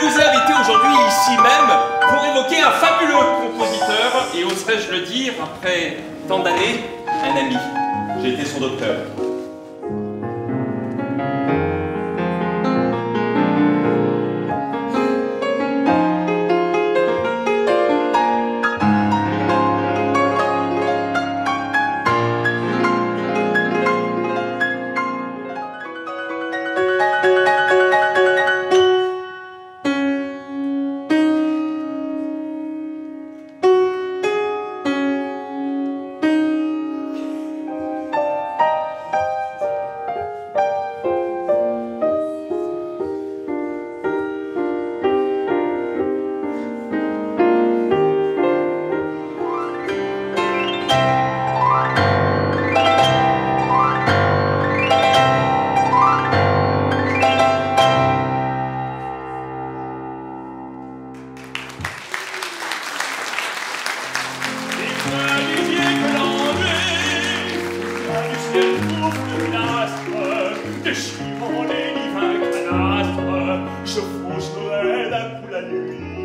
Je vous ai invité aujourd'hui ici même pour évoquer un fabuleux compositeur et oserais-je le dire, après tant d'années, un ami. J'ai été son docteur. Je foncerai la couleur